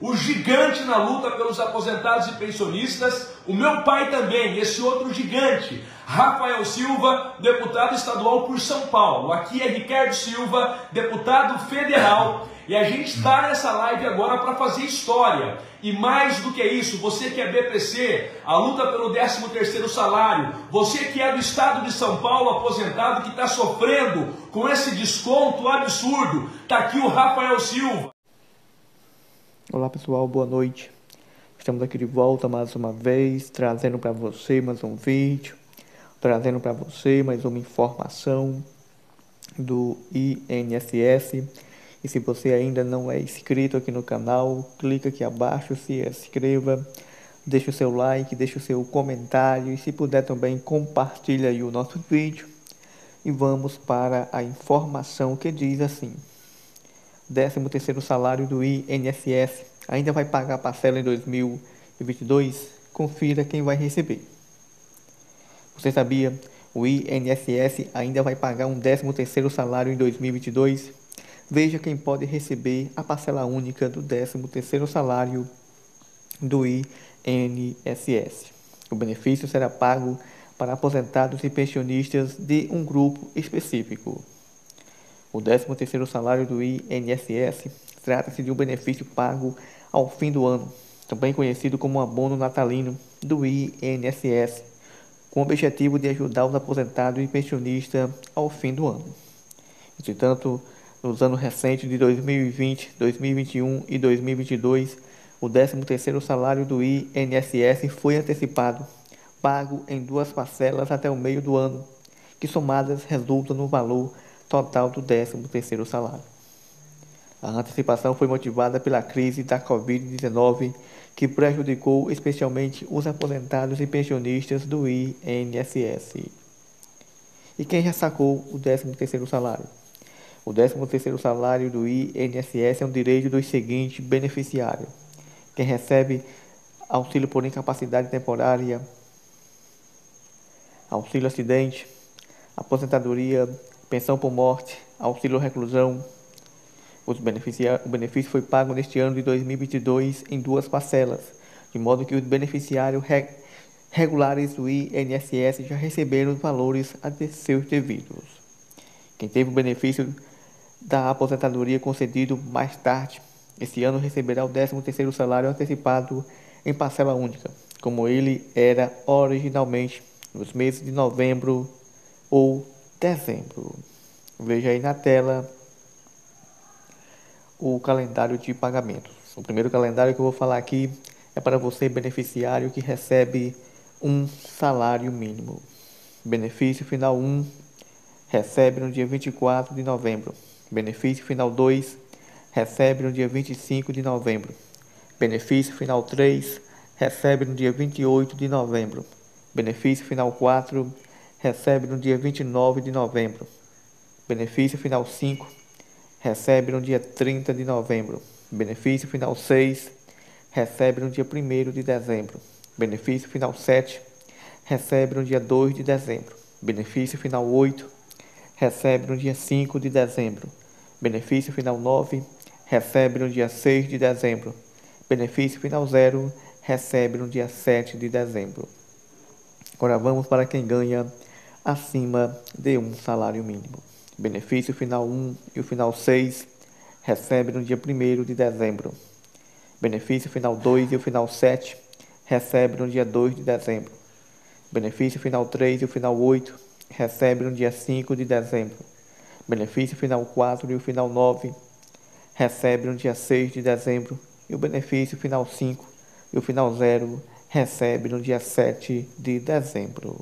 o gigante na luta pelos aposentados e pensionistas, o meu pai também, esse outro gigante, Rafael Silva, deputado estadual por São Paulo. Aqui é Ricardo Silva, deputado federal. E a gente está nessa live agora para fazer história. E mais do que isso, você que é BPC, a luta pelo 13 terceiro salário, você que é do estado de São Paulo, aposentado, que está sofrendo com esse desconto absurdo, está aqui o Rafael Silva. Olá pessoal, boa noite. Estamos aqui de volta mais uma vez, trazendo para você mais um vídeo trazendo para você mais uma informação do INSS. E se você ainda não é inscrito aqui no canal, clica aqui abaixo, se inscreva, deixa o seu like, deixa o seu comentário e se puder também compartilha aí o nosso vídeo. E vamos para a informação que diz assim: 13 terceiro salário do INSS ainda vai pagar a parcela em 2022? Confira quem vai receber. Você sabia? O INSS ainda vai pagar um 13º salário em 2022. Veja quem pode receber a parcela única do 13º salário do INSS. O benefício será pago para aposentados e pensionistas de um grupo específico. O 13º salário do INSS trata-se de um benefício pago ao fim do ano, também conhecido como abono natalino do INSS com o objetivo de ajudar os aposentados e pensionistas ao fim do ano. Entretanto, nos anos recentes de 2020, 2021 e 2022, o 13º salário do INSS foi antecipado, pago em duas parcelas até o meio do ano, que somadas resultam no valor total do 13º salário. A antecipação foi motivada pela crise da Covid-19 que prejudicou especialmente os aposentados e pensionistas do INSS. E quem já sacou o 13º salário? O 13º salário do INSS é um direito dos seguintes beneficiários. Quem recebe auxílio por incapacidade temporária, auxílio acidente, aposentadoria, pensão por morte, auxílio reclusão, o benefício foi pago neste ano de 2022 em duas parcelas, de modo que os beneficiários regulares do INSS já receberam os valores a seus devidos. Quem teve o benefício da aposentadoria concedido mais tarde, esse ano receberá o 13º salário antecipado em parcela única, como ele era originalmente nos meses de novembro ou dezembro. Veja aí na tela o calendário de pagamentos. O primeiro calendário que eu vou falar aqui é para você, beneficiário que recebe um salário mínimo. Benefício final 1 recebe no dia 24 de novembro. Benefício final 2 recebe no dia 25 de novembro. Benefício final 3 recebe no dia 28 de novembro. Benefício final 4 recebe no dia 29 de novembro. Benefício final 5 recebe no dia 30 de novembro. Benefício final 6, recebe no dia 1 de dezembro. Benefício final 7, recebe no dia 2 de dezembro. Benefício final 8, recebe no dia 5 de dezembro. Benefício final 9, recebe no dia 6 de dezembro. Benefício final 0, recebe no dia 7 de dezembro. Agora vamos para quem ganha acima de um salário mínimo. Benefício final 1 e o final 6 recebe no dia 1 de dezembro. Benefício final 2 e o final 7 recebe no dia 2 de dezembro. Benefício final 3 e o final 8 recebe no dia 5 de dezembro. Benefício final 4 e o final 9 recebe no dia 6 de dezembro. E o benefício final 5 e o final 0 recebe no dia 7 de dezembro.